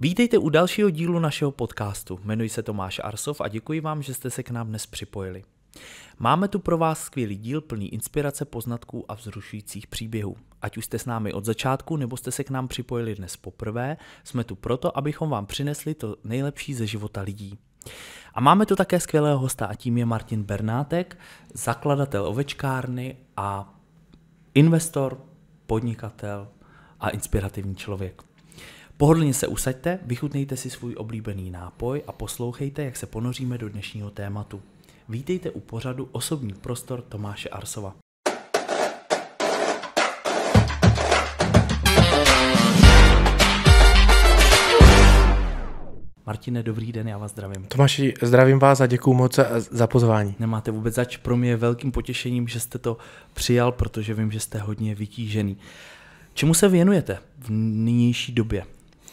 Vítejte u dalšího dílu našeho podcastu. Jmenuji se Tomáš Arsov a děkuji vám, že jste se k nám dnes připojili. Máme tu pro vás skvělý díl plný inspirace, poznatků a vzrušujících příběhů. Ať už jste s námi od začátku, nebo jste se k nám připojili dnes poprvé, jsme tu proto, abychom vám přinesli to nejlepší ze života lidí. A máme tu také skvělého hosta a tím je Martin Bernátek, zakladatel ovečkárny a investor, podnikatel a inspirativní člověk. Pohodlně se usaďte, vychutnejte si svůj oblíbený nápoj a poslouchejte, jak se ponoříme do dnešního tématu. Vítejte u pořadu Osobní prostor Tomáše Arsova. Martine, dobrý den, já vás zdravím. Tomáši, zdravím vás a děkuji moc za, pozvání. Nemáte vůbec zač, pro mě je velkým potěšením, že jste to přijal, protože vím, že jste hodně vytížený. Čemu se věnujete v nynější době?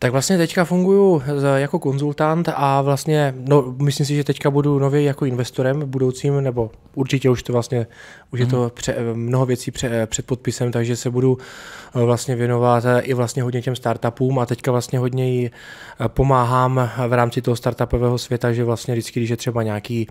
Tak vlastně teďka funguji jako konzultant a vlastně, no, myslím si, že teďka budu nově jako investorem budoucím, nebo určitě už to vlastně, už mm. je to mhm. pře, mnoho věcí pře, před podpisem, takže se budu eh, vlastně věnovat eh, i vlastně hodně těm startupům a teďka vlastně hodně eh, pomáhám v rámci toho startupového světa, že vlastně vždycky, když je třeba nějaký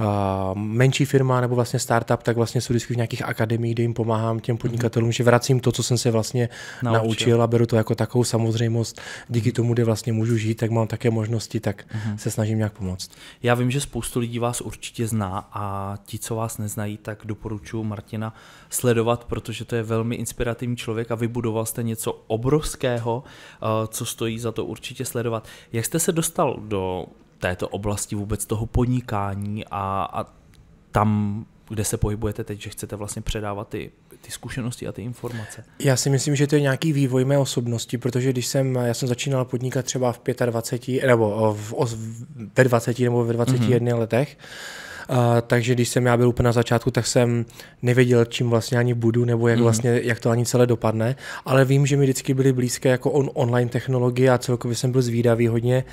uh, menší firma nebo vlastně startup, tak vlastně jsou vždycky v nějakých akademiích, kde jim pomáhám těm mhm. podnikatelům, mm. že vracím to, co jsem se vlastně naučil. naučil a beru to jako takovou samozřejmost, díky tomu, kde vlastně můžu žít, tak mám také možnosti, tak mm. se snažím nějak pomoct. Já vím, že spoustu lidí vás určitě zná a ti, co vás neznají, tak doporučuji Martina sledovat, protože to je velmi inspirativní člověk a vybudoval jste něco obrovského, eh, co stojí za to určitě sledovat. Jak jste se dostal do této oblasti vůbec toho podnikání a, a tam, kde se pohybujete teď, že chcete vlastně předávat ty, ty zkušenosti a ty informace? Já si myslím, že to je nějaký vývoj mé osobnosti, protože když jsem, já jsem začínal podnikat třeba v 25, nebo v, v, ve 20 nebo ve 21 mm-hmm. letech, takže když jsem já byl úplně na začátku, tak jsem nevěděl, čím vlastně ani budu, nebo jak, mm. vlastně, jak to ani celé dopadne, ale vím, že mi vždycky byly blízké jako on, online technologie a celkově jsem byl zvídavý hodně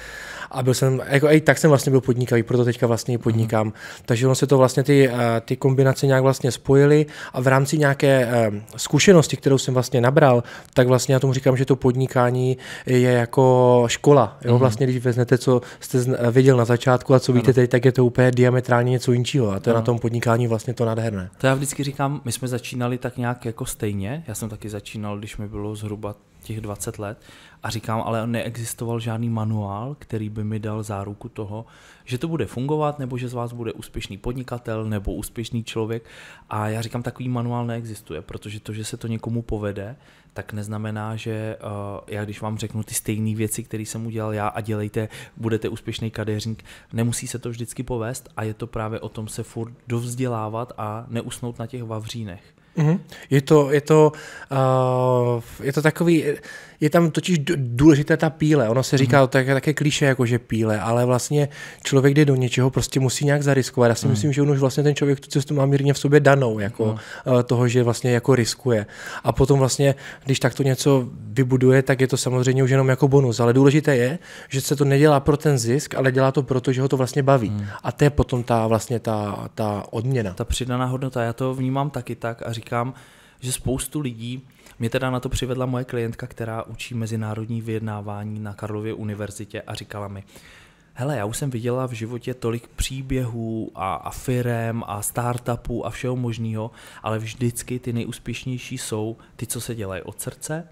a byl jsem, jako i tak jsem vlastně byl podnikavý, proto teďka vlastně i podnikám. Mm. Takže ono se to vlastně ty, eh, ty kombinace nějak vlastně spojily a v rámci nějaké eh, zkušenosti, kterou jsem vlastně nabral, tak vlastně já tomu říkám, že to podnikání je jako škola. Jo? Mm. Vlastně, když vezmete, co jste viděl na začátku a co víte teď, tak je to úplně diametrálně něco jiného a to je no. na tom podnikání vlastně to nádherné. To já vždycky říkám, my jsme začínali tak nějak jako stejně, já jsem taky začínal, když mi bylo zhruba těch 20 let a říkám, ale neexistoval žádný manuál, který by mi dal záruku toho, že to bude fungovat, nebo že z vás bude úspěšný podnikatel nebo úspěšný člověk. A já říkám, takový manuál neexistuje, protože to, že se to někomu povede, tak neznamená, že uh, já když vám řeknu ty stejné věci, které jsem udělal já a dělejte, budete úspěšný kadeřník, nemusí se to vždycky povést a je to právě o tom se furt dovzdělávat a neusnout na těch vavřínech. Mm-hmm. Je to, je to, uh, je to takový, je tam totiž důležité ta píle. Ono se říká, mm. to je také kliše, jako že píle, ale vlastně člověk jde do něčeho, prostě musí nějak zariskovat. Já si mm. myslím, že on už vlastně ten člověk tu cestu má mírně v sobě danou, jako mm. toho, že vlastně jako riskuje. A potom vlastně, když takto něco vybuduje, tak je to samozřejmě už jenom jako bonus. Ale důležité je, že se to nedělá pro ten zisk, ale dělá to proto, že ho to vlastně baví. Mm. A to je potom ta vlastně ta, ta odměna. Ta přidaná hodnota, já to vnímám taky tak a říkám, že spoustu lidí mě teda na to přivedla moje klientka, která učí mezinárodní vyjednávání na Karlově univerzitě a říkala mi, hele, já už jsem viděla v životě tolik příběhů a, a firem a startupů a všeho možného, ale vždycky ty nejúspěšnější jsou ty, co se dělají od srdce,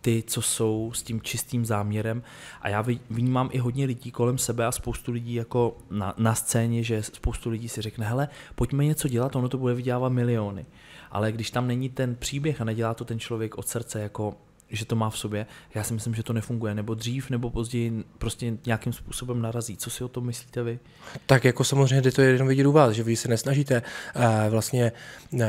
ty, co jsou s tím čistým záměrem. A já vnímám i hodně lidí kolem sebe a spoustu lidí jako na, na scéně, že spoustu lidí si řekne, hele, pojďme něco dělat, ono to bude vydělávat miliony ale když tam není ten příběh a nedělá to ten člověk od srdce, jako že to má v sobě, já si myslím, že to nefunguje, nebo dřív, nebo později prostě nějakým způsobem narazí. Co si o tom myslíte vy? Tak jako samozřejmě to je jenom vidět u vás, že vy se nesnažíte uh, vlastně uh,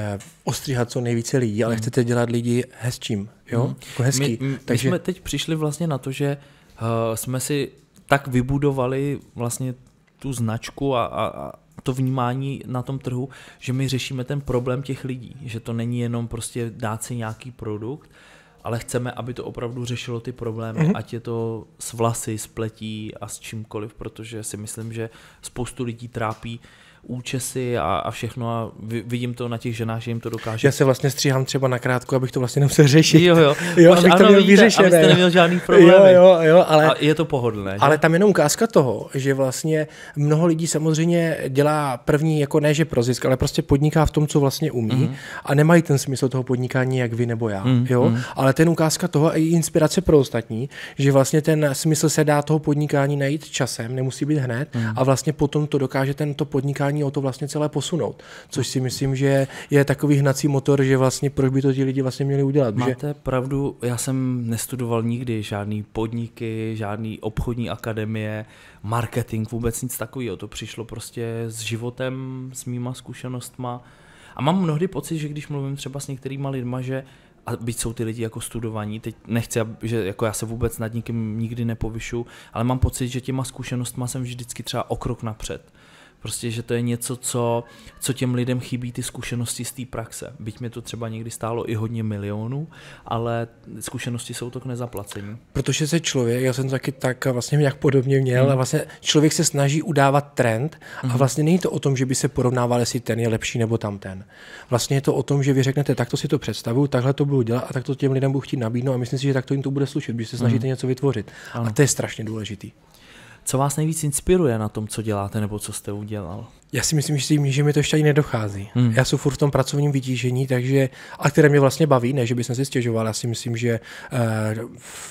ostříhat co nejvíce lidí, ale hmm. chcete dělat lidi hezčím, jo? Hmm. Jako hezký. My, my, Takže... my jsme teď přišli vlastně na to, že uh, jsme si tak vybudovali vlastně tu značku a, a, to vnímání na tom trhu, že my řešíme ten problém těch lidí, že to není jenom prostě dát si nějaký produkt, ale chceme, aby to opravdu řešilo ty problémy, mm-hmm. ať je to s vlasy, s pletí a s čímkoliv, protože si myslím, že spoustu lidí trápí účesy a, a všechno a vidím to na těch ženách, že jim to dokáže. Já se vlastně stříhám třeba na krátku, abych to vlastně nemusel řešit. Jo, jo. jo abych ano, to měl vyřešené. Abyste neměl žádný problém. Jo, jo, jo, ale... A je to pohodlné. Že? Ale tam jenom ukázka toho, že vlastně mnoho lidí samozřejmě dělá první, jako ne, že pro zisk, ale prostě podniká v tom, co vlastně umí mm. a nemají ten smysl toho podnikání, jak vy nebo já. Mm. Jo? Mm. Ale ten ukázka toho a i inspirace pro ostatní, že vlastně ten smysl se dá toho podnikání najít časem, nemusí být hned mm. a vlastně potom to dokáže tento podnikání o to vlastně celé posunout. Což si myslím, že je takový hnací motor, že vlastně proč by to ti lidi vlastně měli udělat. Máte že... pravdu, já jsem nestudoval nikdy žádný podniky, žádný obchodní akademie, marketing, vůbec nic takového. To přišlo prostě s životem, s mýma zkušenostma. A mám mnohdy pocit, že když mluvím třeba s některýma lidma, že a byť jsou ty lidi jako studovaní, teď nechci, že jako já se vůbec nad nikým nikdy nepovyšu, ale mám pocit, že těma zkušenostma jsem vždycky třeba o krok napřed. Prostě, že to je něco, co, co těm lidem chybí, ty zkušenosti z té praxe. Byť mě to třeba někdy stálo i hodně milionů, ale zkušenosti jsou to k nezaplacení. Protože se člověk, já jsem taky tak vlastně nějak podobně měl, hmm. a vlastně člověk se snaží udávat trend hmm. a vlastně není to o tom, že by se porovnával, jestli ten je lepší nebo tam ten. Vlastně je to o tom, že vy řeknete, takto si to představu, takhle to budu dělat a tak to těm lidem budu chtít nabídnout a myslím si, že tak to jim to bude slušet, když se snažíte hmm. něco vytvořit. Ano. A to je strašně důležitý. Co vás nejvíc inspiruje na tom, co děláte nebo co jste udělal? Já si myslím, že, že mi to ještě ani nedochází. Hmm. Já jsem furt v tom pracovním vytížení, takže, a které mě vlastně baví, ne, že bych si stěžoval. Já si myslím, že eh,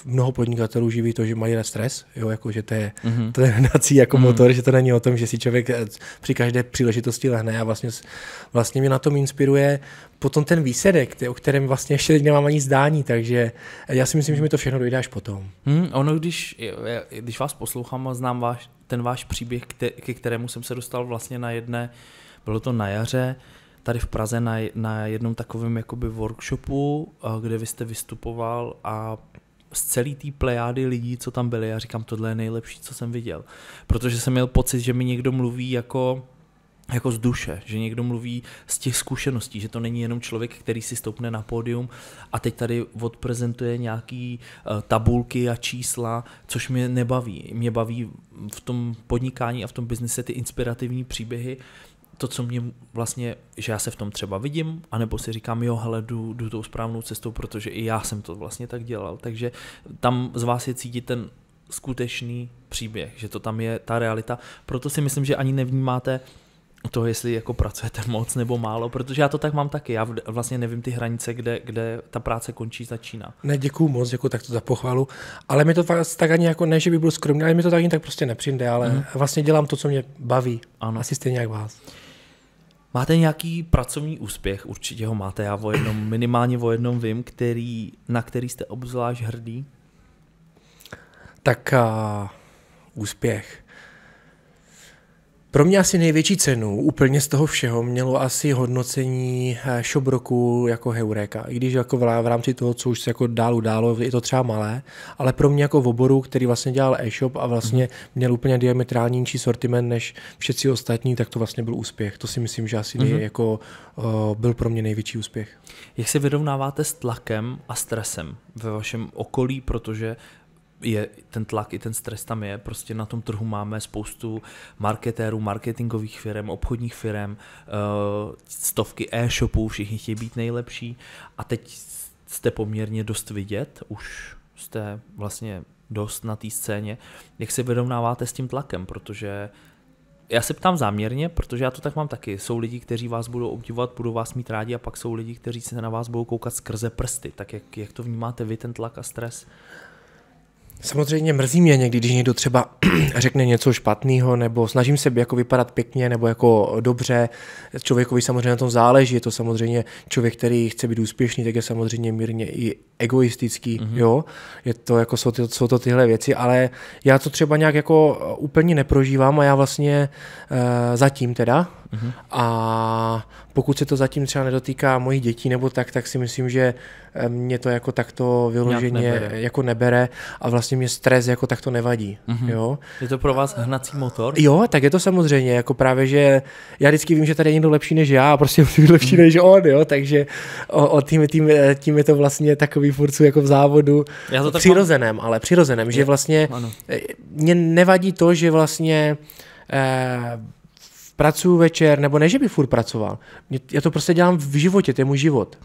mnoho podnikatelů živí to, že mají stres, jo, jako, že to je, hmm. to je hnací jako hmm. motor, že to není o tom, že si člověk eh, při každé příležitosti lehne a vlastně, vlastně mě na tom inspiruje potom ten výsledek, o kterém vlastně ještě teď nemám ani zdání, takže já si myslím, že mi to všechno dojde až potom. Hmm, ono, když, když vás poslouchám a znám váš, ten váš příběh, ke kterému jsem se dostal vlastně na jedné, bylo to na jaře, tady v Praze na, na jednom takovém jakoby workshopu, kde vy jste vystupoval a z celé té plejády lidí, co tam byli, já říkám, tohle je nejlepší, co jsem viděl. Protože jsem měl pocit, že mi někdo mluví jako jako z duše, že někdo mluví z těch zkušeností, že to není jenom člověk, který si stoupne na pódium a teď tady odprezentuje nějaký uh, tabulky a čísla, což mě nebaví. Mě baví v tom podnikání a v tom biznise ty inspirativní příběhy, to, co mě vlastně, že já se v tom třeba vidím, anebo si říkám, jo, hele, jdu, jdu tou správnou cestou, protože i já jsem to vlastně tak dělal. Takže tam z vás je cítit ten skutečný příběh, že to tam je ta realita. Proto si myslím, že ani nevnímáte to, jestli jako pracujete moc nebo málo, protože já to tak mám taky. Já vlastně nevím ty hranice, kde, kde ta práce končí, začíná. Ne, děkuju moc, jako tak to za pochvalu. Ale mi to tak ani jako ne, že by byl skromný, ale mi to tak ani tak prostě nepřijde, ale mm. vlastně dělám to, co mě baví. Ano. Asi stejně jak vás. Máte nějaký pracovní úspěch? Určitě ho máte, já o jednom, minimálně o jednom vím, který, na který jste obzvlášť hrdý? Tak uh, úspěch. Pro mě asi největší cenu úplně z toho všeho mělo asi hodnocení eh, shop roku jako Heureka. I když jako v rámci toho, co už se jako dál událo, je to třeba malé, ale pro mě jako v oboru, který vlastně dělal e-shop a vlastně měl úplně diametrální nižší sortiment než všetci ostatní, tak to vlastně byl úspěch. To si myslím, že asi mm-hmm. jako uh, byl pro mě největší úspěch. Jak se vyrovnáváte s tlakem a stresem ve vašem okolí, protože je ten tlak i ten stres tam je. Prostě na tom trhu máme spoustu marketérů, marketingových firm, obchodních firm, eh, stovky e-shopů, všichni chtějí být nejlepší a teď jste poměrně dost vidět, už jste vlastně dost na té scéně. Jak se vyrovnáváte s tím tlakem, protože já se ptám záměrně, protože já to tak mám taky. Jsou lidi, kteří vás budou obdivovat, budou vás mít rádi a pak jsou lidi, kteří se na vás budou koukat skrze prsty. Tak jak, jak to vnímáte vy, ten tlak a stres? Samozřejmě mrzí mě někdy, když někdo třeba řekne něco špatného, nebo snažím se jako vypadat pěkně nebo jako dobře. Člověkovi samozřejmě na tom záleží, je to samozřejmě člověk, který chce být úspěšný, tak je samozřejmě mírně i egoistický, mm-hmm. jo. Je to jako jsou, ty, jsou to tyhle věci, ale já to třeba nějak jako úplně neprožívám a já vlastně uh, zatím teda, mm-hmm. a pokud se to zatím třeba nedotýká mojich dětí nebo tak, tak si myslím, že eh, mě to jako takto vyloženě nebere. jako nebere a vlastně mě stres jako takto nevadí. Mm-hmm. Jo? Je to pro vás hnací motor? Jo, tak je to samozřejmě, jako právě, že já vždycky vím, že tady je někdo lepší než já a prostě musí být lepší mm-hmm. než on, jo, takže o, o tím, tím, tím, je to vlastně takový furcu jako v závodu já to přirozeném, mám... ale přirozeném, je, že vlastně ano. Eh, mě nevadí to, že vlastně eh, pracuji večer, nebo ne, že by furt pracoval. Já to prostě dělám v životě, to je můj život.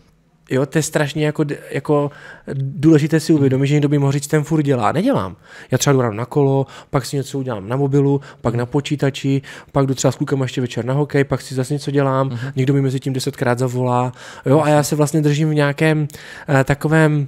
Jo, to je strašně jako, jako důležité si uvědomit, že někdo by mohl říct, ten furt dělá. Nedělám. Já třeba jdu na kolo, pak si něco udělám na mobilu, pak na počítači, pak jdu třeba s klukama ještě večer na hokej, pak si zase něco dělám, uh-huh. někdo mi mezi tím desetkrát zavolá. Jo, a já se vlastně držím v nějakém uh, takovém...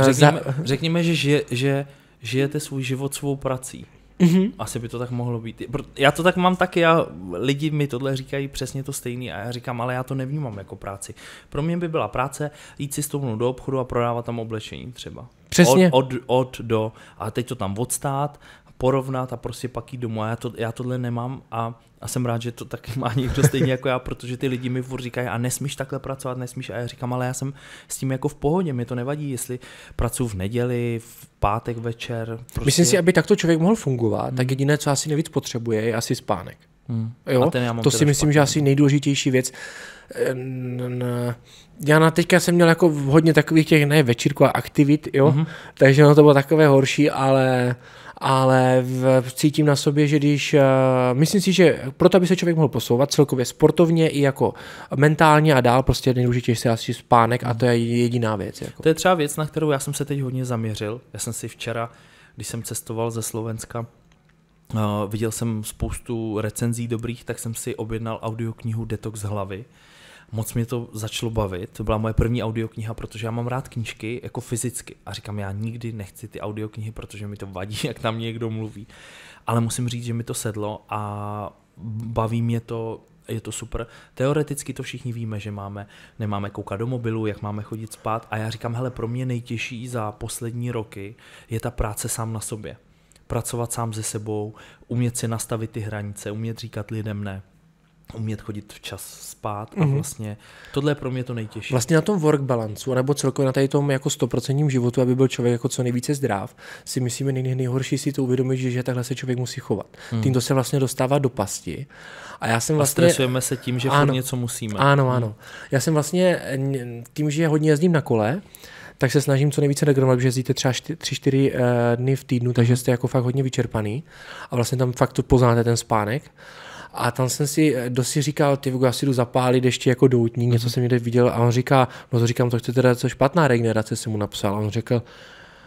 Uh, řekněme, za... řekněme, že, že, že žijete svůj život svou prací. Mm-hmm. Asi by to tak mohlo být. Já to tak mám taky, já, lidi mi tohle říkají přesně to stejný a já říkám, ale já to nevnímám jako práci. Pro mě by byla práce jít si stoupnout do obchodu a prodávat tam oblečení třeba. Přesně. Od, od, od do. A teď to tam odstát, porovnat a prostě pak jít domů. A já, to, já tohle nemám a, a jsem rád, že to taky má někdo stejně jako já, protože ty lidi mi furt říkají, a nesmíš takhle pracovat, nesmíš. A já říkám, ale já jsem s tím jako v pohodě, mi to nevadí, jestli pracuji v neděli, v pátek večer. Prostě... Myslím si, aby takto člověk mohl fungovat, hmm. tak jediné, co asi nejvíc potřebuje, je asi spánek. Hmm. Jo? to si myslím, že asi nejdůležitější věc. Já na teďka jsem měl jako hodně takových těch, ne večírku a aktivit, jo, mm-hmm. takže ono to bylo takové horší, ale ale v, cítím na sobě, že když, uh, myslím si, že proto, aby se člověk mohl posouvat celkově sportovně i jako mentálně a dál, prostě nejdůležitější asi spánek a to je jediná věc. Jako. To je třeba věc, na kterou já jsem se teď hodně zaměřil. Já jsem si včera, když jsem cestoval ze Slovenska, uh, viděl jsem spoustu recenzí dobrých, tak jsem si objednal audioknihu Detox hlavy moc mě to začalo bavit. To byla moje první audiokniha, protože já mám rád knížky jako fyzicky. A říkám, já nikdy nechci ty audioknihy, protože mi to vadí, jak tam někdo mluví. Ale musím říct, že mi to sedlo a baví mě to, je to super. Teoreticky to všichni víme, že máme, nemáme koukat do mobilu, jak máme chodit spát. A já říkám, hele, pro mě nejtěžší za poslední roky je ta práce sám na sobě. Pracovat sám se sebou, umět si nastavit ty hranice, umět říkat lidem ne umět chodit včas spát a mm-hmm. vlastně tohle je pro mě to nejtěžší. Vlastně na tom work balance, nebo celkově na tady tom jako stoprocentním životu, aby byl člověk jako co nejvíce zdrav, si myslíme nej, nejhorší si to uvědomit, že, že takhle se člověk musí chovat. Mm. Tímto se vlastně dostává do pasti. A já jsem vlastně... A stresujeme se tím, že ano, něco musíme. Ano, ano. Hmm. Já jsem vlastně tím, že hodně jezdím na kole, tak se snažím co nejvíce degradovat, protože jezdíte třeba 3-4 uh, eh, dny v týdnu, takže jste jako fakt hodně vyčerpaný a vlastně tam fakt poznáte ten spánek. A tam jsem si eh, dosi říkal, ty já si jdu zapálit ještě jako doutník, něco jsem někde viděl a on říká, no to říkám, to je teda co špatná regenerace, jsem mu napsal. A on řekl,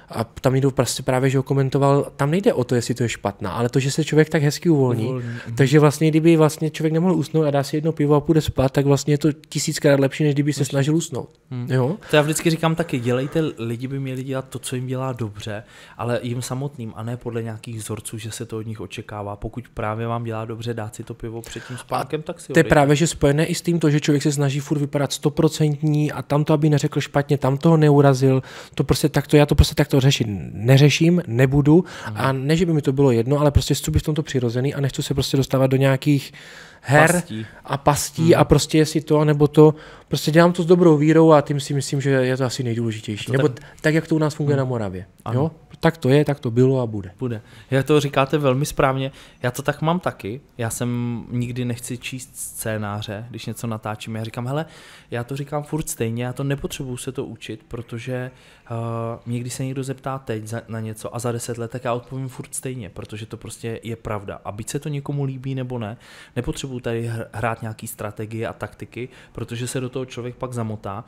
a tam někdo prostě právě, že ho komentoval, tam nejde o to, jestli to je špatná, ale to, že se člověk tak hezky uvolní. uvolní. Mhm. Takže vlastně, kdyby vlastně člověk nemohl usnout a dá si jedno pivo a půjde spát, tak vlastně je to tisíckrát lepší, než kdyby se snažil usnout. Hmm. Jo? To já vždycky říkám taky, dělejte, lidi by měli dělat to, co jim dělá dobře, ale jim samotným a ne podle nějakých vzorců, že se to od nich očekává. Pokud právě vám dělá dobře dát si to pivo před tím spánkem, tak si To je právě, že spojené i s tím to, že člověk se snaží furt vypadat stoprocentní a tam to, aby neřekl špatně, tam toho neurazil, to prostě takto, já to prostě takto řešit ne neřeším, nebudu. A ne, že by mi to bylo jedno, ale prostě chci být v tomto přirozený a nechci se prostě dostávat do nějakých her pastí. a pastí hmm. a prostě jestli to nebo to, prostě dělám to s dobrou vírou a tím si myslím, že je to asi nejdůležitější. To nebo tak... tak, jak to u nás funguje hmm. na Moravě. Ano. Jo? tak to je, tak to bylo a bude. Bude. Já to říkáte velmi správně. Já to tak mám taky. Já jsem nikdy nechci číst scénáře, když něco natáčím. Já říkám, hele, já to říkám furt stejně, já to nepotřebuju se to učit, protože uh, mě když se někdo zeptá teď za, na něco a za deset let, tak já odpovím furt stejně, protože to prostě je pravda. A byť se to někomu líbí nebo ne, nepotřebuju tady hrát nějaký strategie a taktiky, protože se do toho člověk pak zamotá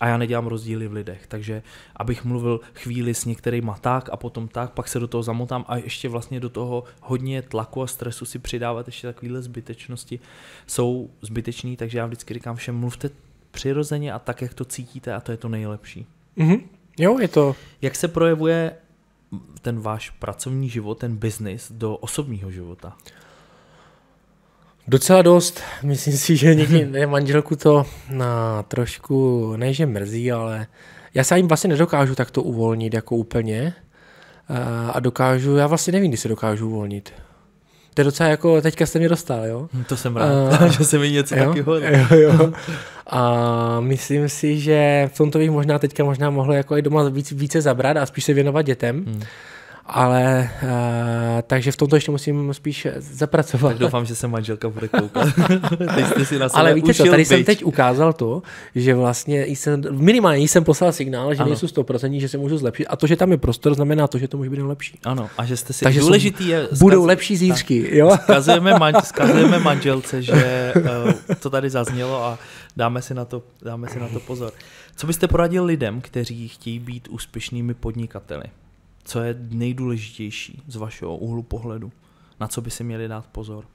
a já nedělám rozdíly v lidech, takže abych mluvil chvíli s některýma tak a potom tak, pak se do toho zamotám a ještě vlastně do toho hodně tlaku a stresu si přidávat ještě takovéhle zbytečnosti jsou zbytečný, takže já vždycky říkám všem, mluvte přirozeně a tak, jak to cítíte a to je to nejlepší. Mm-hmm. Jo, je to. Jak se projevuje ten váš pracovní život, ten biznis do osobního života? Docela dost. Myslím si, že někdy manželku to na trošku, ne že mrzí, ale já se jim vlastně nedokážu takto uvolnit jako úplně. A dokážu, já vlastně nevím, kdy se dokážu uvolnit. To je docela jako, teďka jste mě dostal, jo? Hm, to jsem rád, uh, že se mi něco takového. Jo, jo. A myslím si, že v tomto bych možná teďka možná mohl jako i doma víc, více zabrat a spíš se věnovat dětem. Hmm ale uh, takže v tomto ještě musím spíš zapracovat. Tak doufám, že se manželka bude koukat. teď jste si na ale víte co, tady byč. jsem teď ukázal to, že vlastně jsem, minimálně jsem poslal signál, že ano. nejsou 100%, že se můžu zlepšit a to, že tam je prostor, znamená to, že to může být lepší. Ano, a že jste si takže důležitý je... Zkaz... Budou lepší zítřky, jo? Skazujeme, man, skazujeme manželce, že uh, to tady zaznělo a dáme si, na to, dáme si na to pozor. Co byste poradil lidem, kteří chtějí být úspěšnými podnikateli? Co je nejdůležitější z vašeho úhlu pohledu? Na co by si měli dát pozor?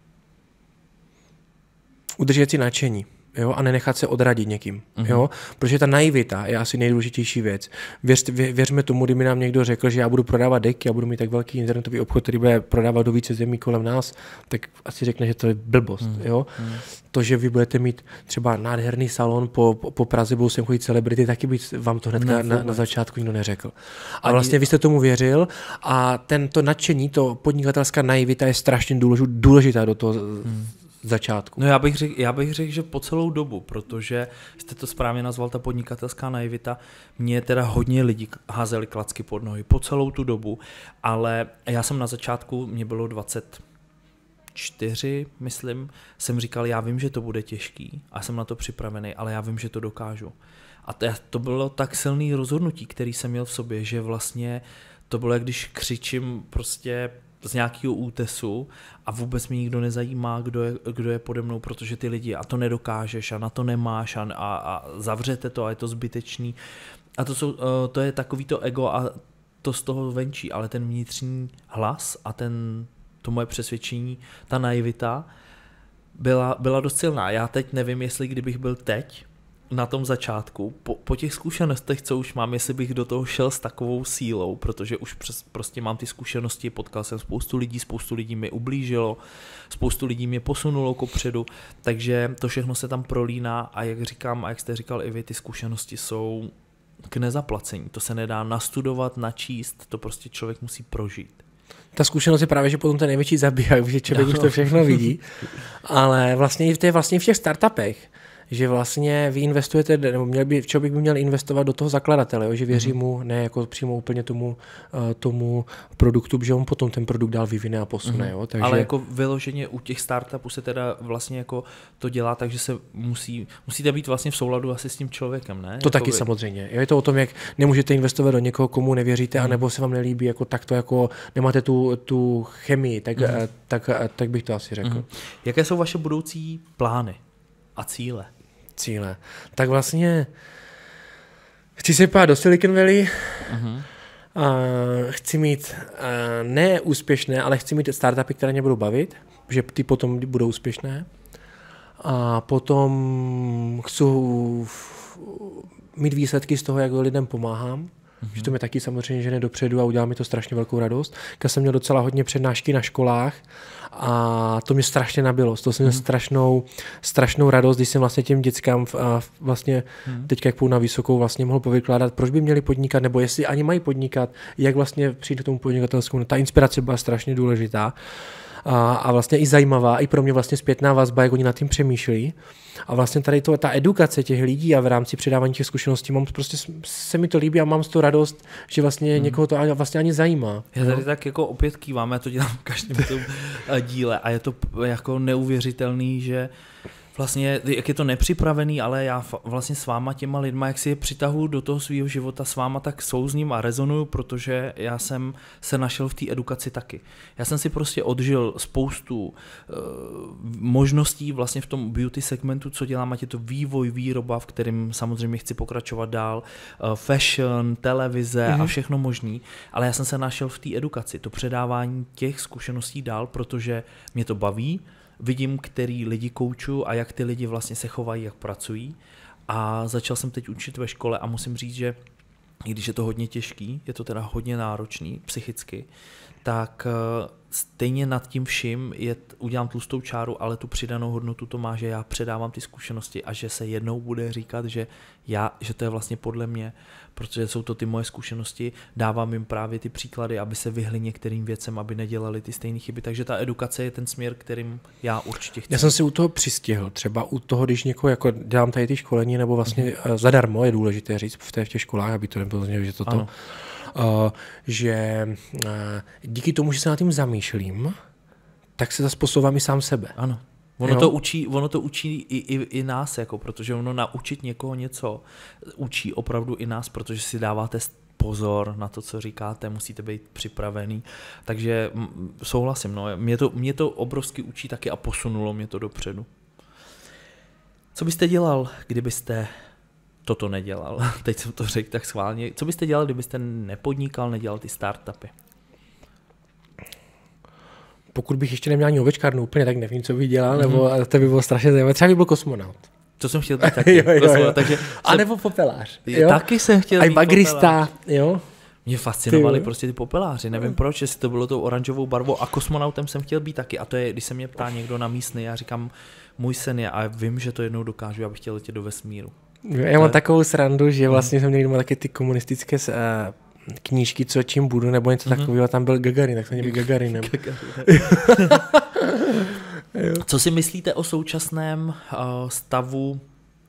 Udržet si nadšení jo, a nenechat se odradit někým, uh-huh. jo, protože ta naivita je asi nejdůležitější věc. Věř, vě, věřme tomu, kdyby nám někdo řekl, že já budu prodávat deky, já budu mít tak velký internetový obchod, který bude prodávat do více zemí kolem nás, tak asi řekne, že to je blbost, uh-huh. jo. Uh-huh. To, že vy budete mít třeba nádherný salon po, po, po Praze, budou sem chodit celebrity, taky by vám to hned na, na, na začátku nikdo neřekl. A vlastně vy jste tomu věřil a tento nadšení, to podnikatelská naivita je strašně důležitá do toho hmm začátku? No já bych řekl, já bych řekl, že po celou dobu, protože jste to správně nazval, ta podnikatelská naivita, mě teda hodně lidí házeli klacky pod nohy po celou tu dobu, ale já jsem na začátku, mě bylo 20, čtyři, myslím, jsem říkal, já vím, že to bude těžký a jsem na to připravený, ale já vím, že to dokážu. A to, to bylo tak silný rozhodnutí, který jsem měl v sobě, že vlastně to bylo, jak když křičím prostě z nějakého útesu a vůbec mi nikdo nezajímá, kdo je, kdo je pode mnou, protože ty lidi a to nedokážeš a na to nemáš a, a, a zavřete to a je to zbytečný. A to, jsou, eh, to je takový to ego a to z toho venčí, ale ten vnitřní hlas a ten, to moje přesvědčení, ta naivita byla, byla dost silná. Já teď nevím, jestli kdybych byl teď na tom začátku, po, po těch zkušenostech, co už mám, jestli bych do toho šel s takovou sílou, protože už přes, prostě mám ty zkušenosti, potkal jsem spoustu lidí, spoustu lidí mi ublížilo, spoustu lidí mě posunulo kopředu, takže to všechno se tam prolíná a jak říkám a jak jste říkal i vy, ty zkušenosti jsou k nezaplacení. To se nedá nastudovat, načíst, to prostě člověk musí prožít. Ta zkušenost je právě, že potom ten největší zabíják, že člověk no. už to všechno vidí. Ale vlastně to je vlastně v těch startupech že vlastně vy investujete, nebo měl by, člověk by měl investovat do toho zakladatele, jo, že věří mm-hmm. mu, ne jako přímo úplně tomu, uh, tomu produktu, že on potom ten produkt dál vyvine a posune. Mm-hmm. Jo, takže... Ale jako vyloženě u těch startupů se teda vlastně jako to dělá, takže se musí, musíte být vlastně v souladu asi s tím člověkem, ne? To jako taky vy... samozřejmě. Je to o tom, jak nemůžete investovat do někoho, komu nevěříte, mm. anebo se vám nelíbí, jako takto, jako nemáte tu, tu chemii, tak, mm. tak, tak, tak bych to asi řekl. Mm. Jaké jsou vaše budoucí plány a cíle? Cíle. Tak vlastně chci se pát do Silicon Valley, uh-huh. a chci mít a ne úspěšné, ale chci mít startupy, které mě budou bavit, že ty potom budou úspěšné. A potom chci mít výsledky z toho, jak lidem pomáhám, Mm-hmm. Že to mi taky samozřejmě žene dopředu a udělá mi to strašně velkou radost. Já jsem měl docela hodně přednášky na školách a to mě strašně nabilo. To jsem měl mm-hmm. strašnou, strašnou radost, když jsem vlastně těm dětskám vlastně mm-hmm. teďka jak půjdu na vysokou vlastně mohl povykládat, proč by měli podnikat, nebo jestli ani mají podnikat, jak vlastně přijít k tomu podnikatelskému. Ta inspirace byla strašně důležitá a, a vlastně i zajímavá, i pro mě vlastně zpětná vazba, jak oni nad tím přemýšlí. A vlastně tady to, ta edukace těch lidí a v rámci předávání těch zkušeností, mám prostě se mi to líbí a mám z toho radost, že vlastně hmm. někoho to vlastně ani zajímá. Já tady no? tak jako opět kývám, já to dělám v každém tom eh, díle a je to jako neuvěřitelný, že vlastně, jak je to nepřipravený, ale já vlastně s váma těma lidma, jak si je přitahuji do toho svého života s váma, tak souzním a rezonuju, protože já jsem se našel v té edukaci taky. Já jsem si prostě odžil spoustu uh, možností vlastně v tom beauty segmentu, co dělám, ať je to vývoj, výroba, v kterém samozřejmě chci pokračovat dál, uh, fashion, televize mm-hmm. a mhm. všechno možný, ale já jsem se našel v té edukaci, to předávání těch zkušeností dál, protože mě to baví, vidím, který lidi kouču a jak ty lidi vlastně se chovají, jak pracují. A začal jsem teď učit ve škole a musím říct, že i když je to hodně těžký, je to teda hodně náročný psychicky, tak eh, stejně nad tím vším je, udělám tlustou čáru, ale tu přidanou hodnotu to má, že já předávám ty zkušenosti a že se jednou bude říkat, že, já, že to je vlastně podle mě, protože jsou to ty moje zkušenosti, dávám jim právě ty příklady, aby se vyhli některým věcem, aby nedělali ty stejné chyby. Takže ta edukace je ten směr, kterým já určitě chci. Já jsem si u toho přistihl, třeba u toho, když někoho jako dělám tady ty školení, nebo vlastně mm-hmm. zadarmo, je důležité říct v, té, v těch školách, aby to nebylo, že to to že uh, díky tomu, že se nad tím zamýšlím, tak se zase posouvám i sám sebe. Ano. Ono to, učí, ono to učí i, i, i nás, jako, protože ono naučit někoho něco učí opravdu i nás, protože si dáváte pozor na to, co říkáte, musíte být připravený. Takže souhlasím, no, mě, to, mě to obrovsky učí taky a posunulo mě to dopředu. Co byste dělal, kdybyste toto nedělal? Teď jsem to řekl tak schválně. Co byste dělal, kdybyste nepodnikal, nedělal ty startupy? Pokud bych ještě neměl ani ovečkárnu úplně, tak nevím, co bych dělal, mm-hmm. nebo to by bylo strašně zajímavé. Třeba bych byl kosmonaut. To jsem chtěl být taky. jo, jo, jo. Takže a nebo popelář. Jo? Taky jsem chtěl být bagrista, jo. Mě fascinovali ty, prostě ty popeláři, nevím proč, jestli to bylo tou oranžovou barvou a kosmonautem jsem chtěl být taky a to je, když se mě ptá někdo na místny, já říkám, můj sen je a vím, že to jednou dokážu, já bych chtěl letět do vesmíru. Já mám takovou srandu, že vlastně jsem někdy taky ty komunistické uh, knížky, co čím budu, nebo něco mm-hmm. takového, tam byl Gagarin, tak jsem byl Gagarinem. co si myslíte o současném uh, stavu,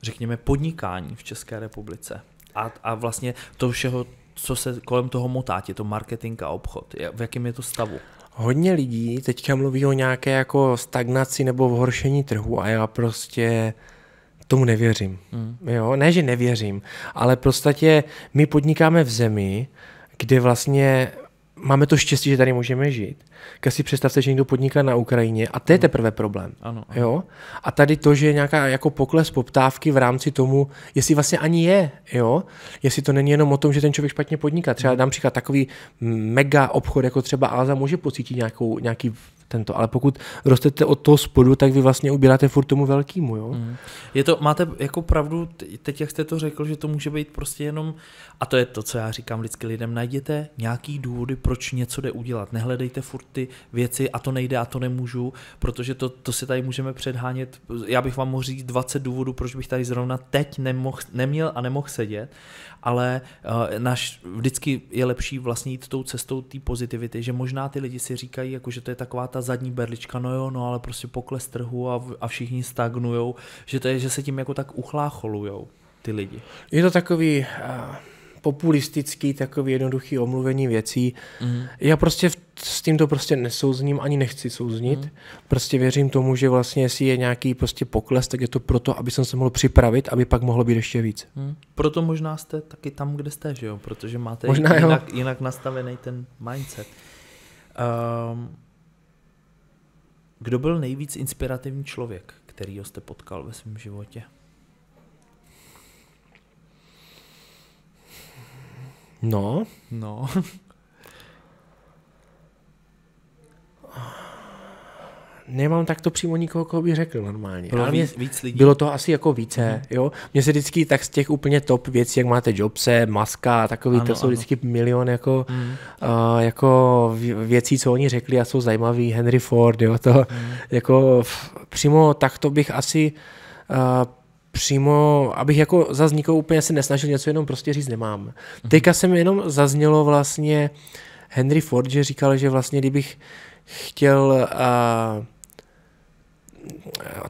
řekněme, podnikání v České republice? A, a vlastně to všeho, co se kolem toho motá, je to marketing a obchod. V jakém je to stavu? Hodně lidí teďka mluví o nějaké jako stagnaci nebo vhoršení trhu a já prostě tomu nevěřím. Hmm. Jo, ne, že nevěřím, ale prostě my podnikáme v zemi, kde vlastně máme to štěstí, že tady můžeme žít. Když si představte, že někdo podniká na Ukrajině a to je teprve problém. Ano, ano. Jo? A tady to, že je nějaká jako pokles poptávky v rámci tomu, jestli vlastně ani je, jo? jestli to není jenom o tom, že ten člověk špatně podniká. Třeba dám příklad takový mega obchod, jako třeba Alza, může pocítit nějakou, nějaký tento, ale pokud rostete od toho spodu, tak vy vlastně ubíráte furt tomu velkýmu, jo. Mm. Je to, máte jako pravdu, teď jak jste to řekl, že to může být prostě jenom, a to je to, co já říkám vždycky lidem, najděte nějaký důvody, proč něco jde udělat. Nehledejte furt ty věci a to nejde a to nemůžu, protože to, to si tady můžeme předhánět. Já bych vám mohl říct 20 důvodů, proč bych tady zrovna teď nemohl, neměl a nemohl sedět ale uh, naš, vždycky je lepší vlastně jít tou cestou té pozitivity, že možná ty lidi si říkají, jako, že to je taková ta zadní berlička, no jo, no ale prostě pokles trhu a, a všichni stagnujou, že to je, že se tím jako tak uchlácholujou ty lidi. Je to takový... Uh populistický, takový jednoduchý omluvení věcí. Mm. Já prostě v, s tímto prostě nesouzním, ani nechci souznit. Mm. Prostě věřím tomu, že vlastně jestli je nějaký prostě pokles, tak je to proto, aby jsem se mohl připravit, aby pak mohlo být ještě víc. Mm. Proto možná jste taky tam, kde jste, že jo? Protože máte možná jinak, jinak nastavený ten mindset. Um, kdo byl nejvíc inspirativní člověk, který jste potkal ve svém životě? No. No. Nemám takto přímo nikoho, koho bych řekl normálně. Bylo, mě, víc, lidí. bylo to asi jako více, mm-hmm. jo. Mně se vždycky tak z těch úplně top věcí, jak máte Jobse, Maska, takový, ano, to jsou ano. vždycky milion jako, mm. uh, jako věcí, co oni řekli a jsou zajímavý. Henry Ford, jo, to mm. jako přímo takto bych asi uh, přímo, abych jako za nikoho úplně se nesnažil něco jenom prostě říct nemám. Mm-hmm. Teďka jsem jenom zaznělo vlastně Henry Ford, že říkal, že vlastně kdybych chtěl uh,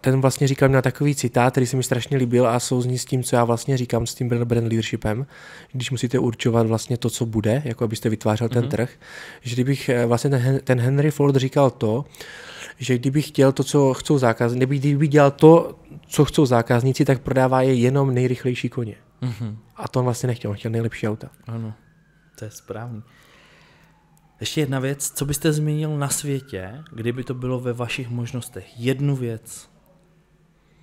ten vlastně říkal na takový citát, který se mi strašně líbil a souzní s tím, co já vlastně říkám s tím brand leadershipem, když musíte určovat vlastně to, co bude, jako abyste vytvářel mm-hmm. ten mhm. trh, že kdybych eh, vlastně ten, ten Henry Ford říkal to, že kdybych chtěl to, co chcou zákazníci, nebo kdyby dělal to, co chcou zákazníci, tak prodává je jenom nejrychlejší koně. Mm-hmm. A to on vlastně nechtěl, on chtěl nejlepší auta. Ano, to je správný. Ještě jedna věc, co byste změnil na světě, kdyby to bylo ve vašich možnostech? Jednu věc.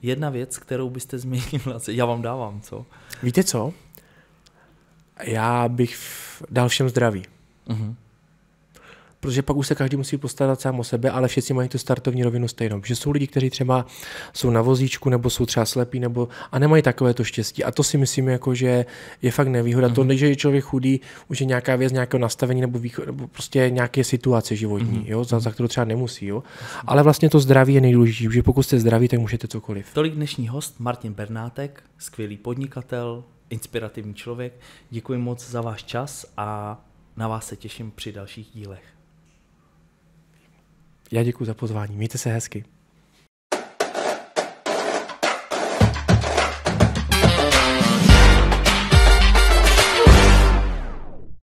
Jedna věc, kterou byste změnil na světě. Já vám dávám, co? Víte co? Já bych dal všem zdraví. Uh-huh protože pak už se každý musí postarat sám o sebe, ale všichni mají tu startovní rovinu stejnou. Že jsou lidi, kteří třeba jsou na vozíčku nebo jsou třeba slepí nebo a nemají takové to štěstí. A to si myslím, jako, že je fakt nevýhoda. Mm-hmm. To, mhm. že je člověk chudý, už je nějaká věc nějakého nastavení nebo, výcho, nebo prostě nějaké situace životní, mm-hmm. jo, za, za kterou třeba nemusí. Jo. Ale vlastně to zdraví je nejdůležitější, že pokud jste zdraví, tak můžete cokoliv. Tolik dnešní host Martin Bernátek, skvělý podnikatel, inspirativní člověk. Děkuji moc za váš čas a na vás se těším při dalších dílech. Já děkuji za pozvání. Mějte se hezky.